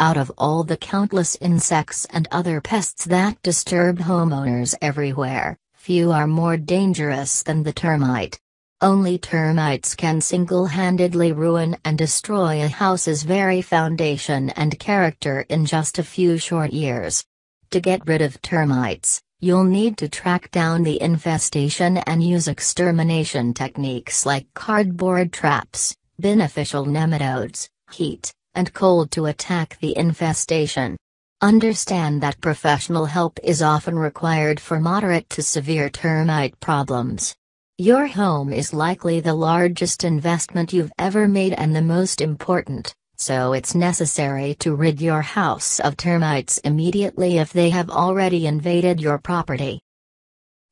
Out of all the countless insects and other pests that disturb homeowners everywhere, few are more dangerous than the termite. Only termites can single-handedly ruin and destroy a house's very foundation and character in just a few short years. To get rid of termites, you'll need to track down the infestation and use extermination techniques like cardboard traps, beneficial nematodes, heat, and cold to attack the infestation. Understand that professional help is often required for moderate to severe termite problems. Your home is likely the largest investment you've ever made and the most important, so it's necessary to rid your house of termites immediately if they have already invaded your property.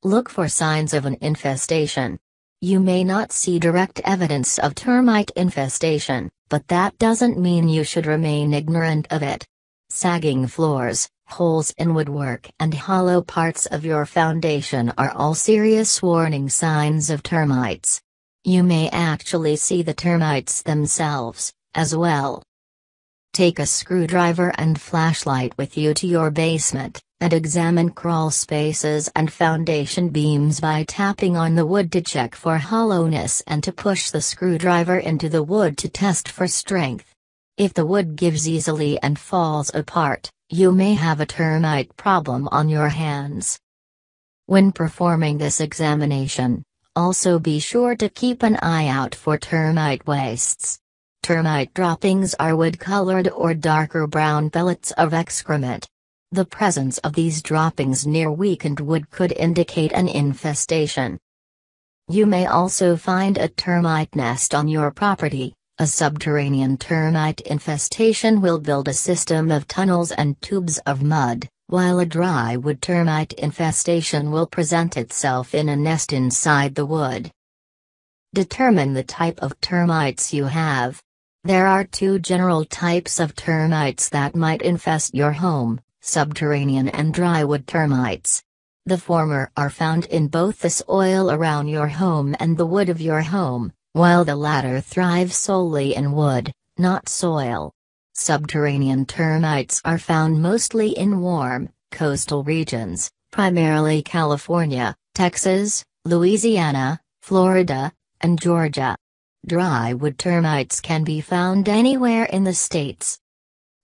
Look for signs of an infestation. You may not see direct evidence of termite infestation, but that doesn't mean you should remain ignorant of it. Sagging floors, holes in woodwork and hollow parts of your foundation are all serious warning signs of termites. You may actually see the termites themselves, as well. Take a screwdriver and flashlight with you to your basement, and examine crawl spaces and foundation beams by tapping on the wood to check for hollowness and to push the screwdriver into the wood to test for strength. If the wood gives easily and falls apart, you may have a termite problem on your hands. When performing this examination, also be sure to keep an eye out for termite wastes. Termite droppings are wood-colored or darker brown pellets of excrement. The presence of these droppings near weakened wood could indicate an infestation. You may also find a termite nest on your property, a subterranean termite infestation will build a system of tunnels and tubes of mud, while a dry wood termite infestation will present itself in a nest inside the wood. Determine the type of termites you have. There are two general types of termites that might infest your home subterranean and drywood termites. The former are found in both the soil around your home and the wood of your home, while the latter thrive solely in wood, not soil. Subterranean termites are found mostly in warm, coastal regions, primarily California, Texas, Louisiana, Florida, and Georgia. Drywood termites can be found anywhere in the states.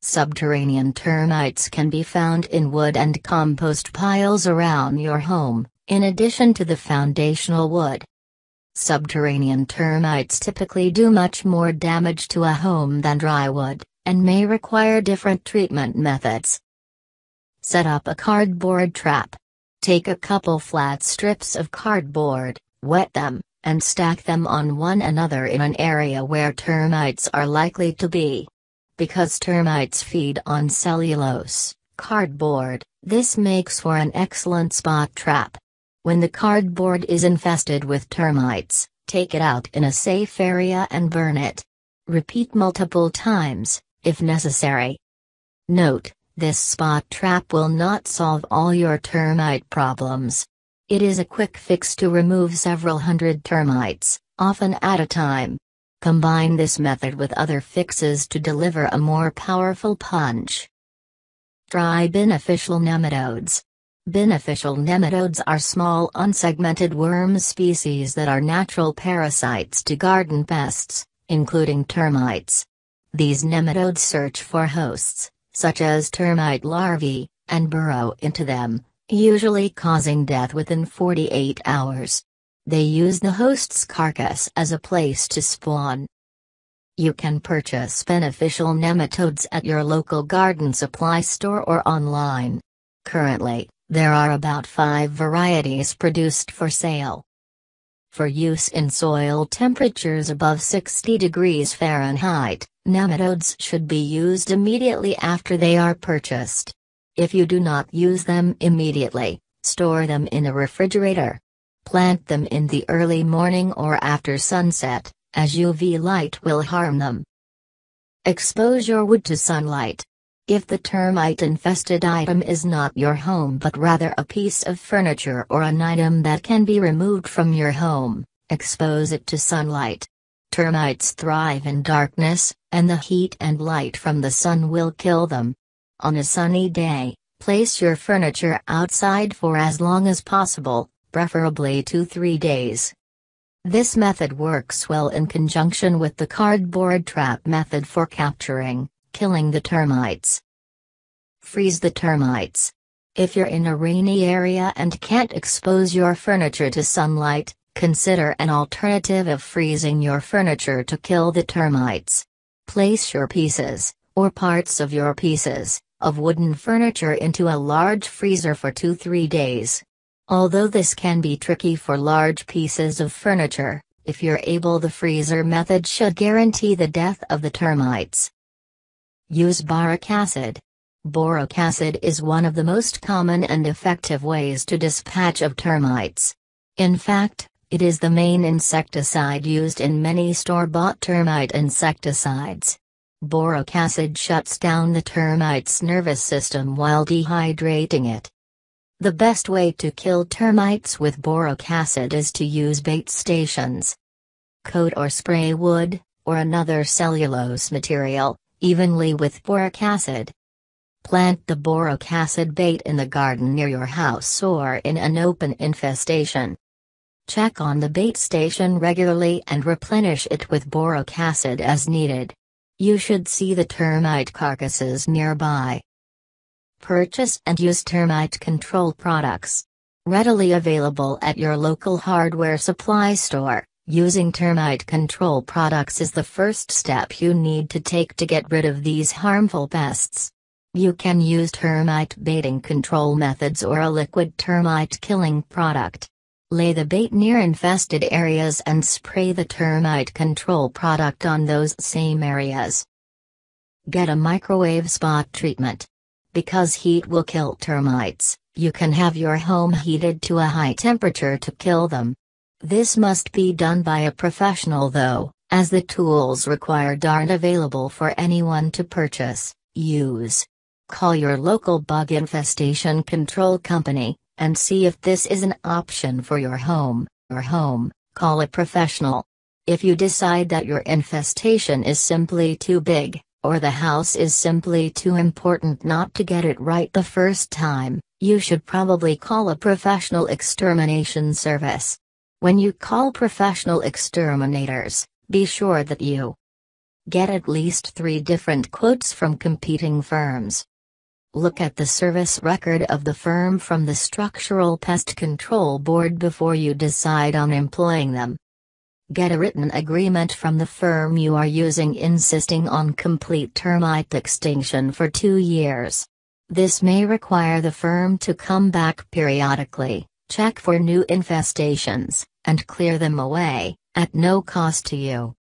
Subterranean termites can be found in wood and compost piles around your home, in addition to the foundational wood. Subterranean termites typically do much more damage to a home than drywood, and may require different treatment methods. Set up a cardboard trap. Take a couple flat strips of cardboard, wet them, and stack them on one another in an area where termites are likely to be. Because termites feed on cellulose, cardboard, this makes for an excellent spot trap. When the cardboard is infested with termites, take it out in a safe area and burn it. Repeat multiple times, if necessary. Note, this spot trap will not solve all your termite problems. It is a quick fix to remove several hundred termites, often at a time. Combine this method with other fixes to deliver a more powerful punch. Try beneficial nematodes. Beneficial nematodes are small unsegmented worm species that are natural parasites to garden pests, including termites. These nematodes search for hosts, such as termite larvae, and burrow into them, usually causing death within 48 hours. They use the host's carcass as a place to spawn. You can purchase beneficial nematodes at your local garden supply store or online. Currently, there are about five varieties produced for sale. For use in soil temperatures above 60 degrees Fahrenheit, nematodes should be used immediately after they are purchased. If you do not use them immediately, store them in a refrigerator. Plant them in the early morning or after sunset, as UV light will harm them. Expose your wood to sunlight. If the termite-infested item is not your home but rather a piece of furniture or an item that can be removed from your home, expose it to sunlight. Termites thrive in darkness, and the heat and light from the sun will kill them. On a sunny day, place your furniture outside for as long as possible, preferably 2-3 days. This method works well in conjunction with the cardboard trap method for capturing, killing the termites. Freeze the termites. If you're in a rainy area and can't expose your furniture to sunlight, consider an alternative of freezing your furniture to kill the termites. Place your pieces, or parts of your pieces, of wooden furniture into a large freezer for 2-3 days. Although this can be tricky for large pieces of furniture, if you're able the freezer method should guarantee the death of the termites. Use boric acid. Boric acid is one of the most common and effective ways to dispatch of termites. In fact, it is the main insecticide used in many store-bought termite insecticides. Boric acid shuts down the termite's nervous system while dehydrating it. The best way to kill termites with boric acid is to use bait stations. Coat or spray wood, or another cellulose material, evenly with boric acid. Plant the boric acid bait in the garden near your house or in an open infestation. Check on the bait station regularly and replenish it with boric acid as needed. You should see the termite carcasses nearby. Purchase and use termite control products. Readily available at your local hardware supply store, using termite control products is the first step you need to take to get rid of these harmful pests. You can use termite baiting control methods or a liquid termite killing product. Lay the bait near infested areas and spray the termite control product on those same areas. Get a microwave spot treatment. Because heat will kill termites, you can have your home heated to a high temperature to kill them. This must be done by a professional though, as the tools required aren't available for anyone to purchase, use. Call your local bug infestation control company, and see if this is an option for your home, or home, call a professional. If you decide that your infestation is simply too big, or the house is simply too important not to get it right the first time, you should probably call a professional extermination service. When you call professional exterminators, be sure that you get at least three different quotes from competing firms. Look at the service record of the firm from the Structural Pest Control Board before you decide on employing them. Get a written agreement from the firm you are using insisting on complete termite extinction for two years. This may require the firm to come back periodically, check for new infestations, and clear them away, at no cost to you.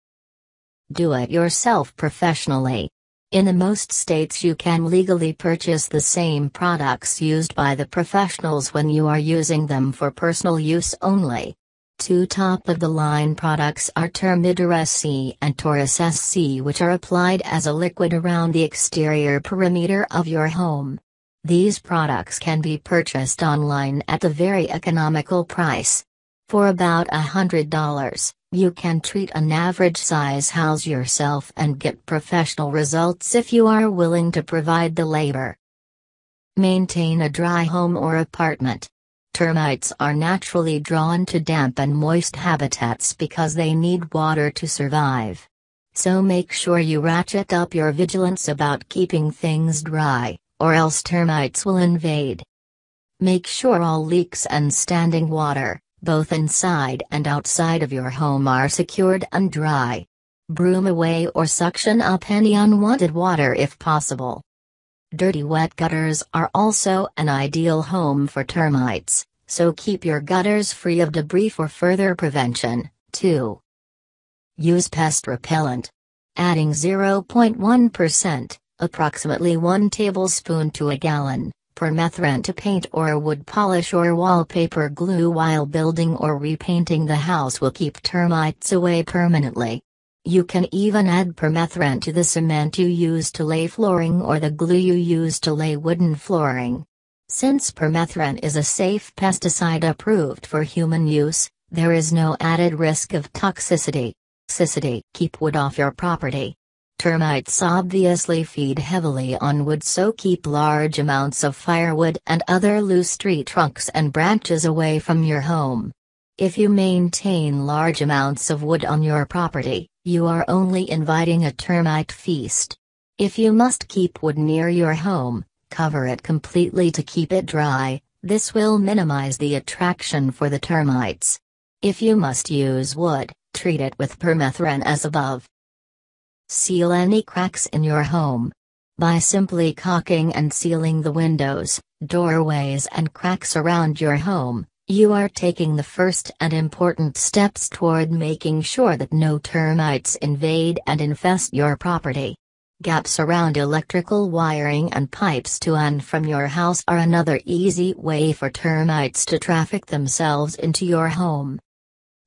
Do it yourself professionally. In the most states, you can legally purchase the same products used by the professionals when you are using them for personal use only. Two top-of-the-line products are Termidor SC and Taurus SC which are applied as a liquid around the exterior perimeter of your home. These products can be purchased online at a very economical price. For about a $100, you can treat an average-size house yourself and get professional results if you are willing to provide the labor. Maintain a dry home or apartment. Termites are naturally drawn to damp and moist habitats because they need water to survive. So make sure you ratchet up your vigilance about keeping things dry, or else termites will invade. Make sure all leaks and standing water, both inside and outside of your home are secured and dry. Broom away or suction up any unwanted water if possible. Dirty wet gutters are also an ideal home for termites, so keep your gutters free of debris for further prevention. 2. Use pest repellent. Adding 0.1%, approximately 1 tablespoon to a gallon, permethrin to paint or wood polish or wallpaper glue while building or repainting the house will keep termites away permanently. You can even add permethrin to the cement you use to lay flooring or the glue you use to lay wooden flooring. Since permethrin is a safe pesticide approved for human use, there is no added risk of toxicity. toxicity. Keep wood off your property. Termites obviously feed heavily on wood so keep large amounts of firewood and other loose tree trunks and branches away from your home. If you maintain large amounts of wood on your property, you are only inviting a termite feast. If you must keep wood near your home, cover it completely to keep it dry, this will minimize the attraction for the termites. If you must use wood, treat it with permethrin as above. Seal any cracks in your home. By simply caulking and sealing the windows, doorways and cracks around your home, you are taking the first and important steps toward making sure that no termites invade and infest your property. Gaps around electrical wiring and pipes to and from your house are another easy way for termites to traffic themselves into your home.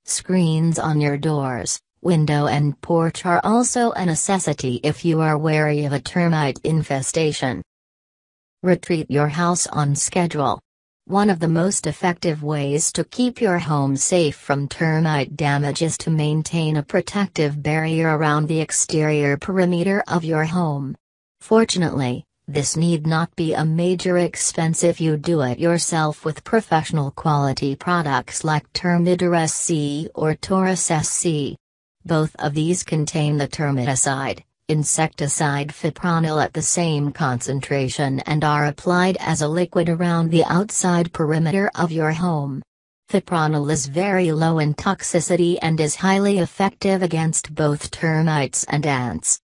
Screens on your doors, window and porch are also a necessity if you are wary of a termite infestation. Retreat your house on schedule. One of the most effective ways to keep your home safe from termite damage is to maintain a protective barrier around the exterior perimeter of your home. Fortunately, this need not be a major expense if you do it yourself with professional quality products like Termidor SC or Taurus SC. Both of these contain the termiticide, insecticide fipronil at the same concentration and are applied as a liquid around the outside perimeter of your home. Fipronil is very low in toxicity and is highly effective against both termites and ants.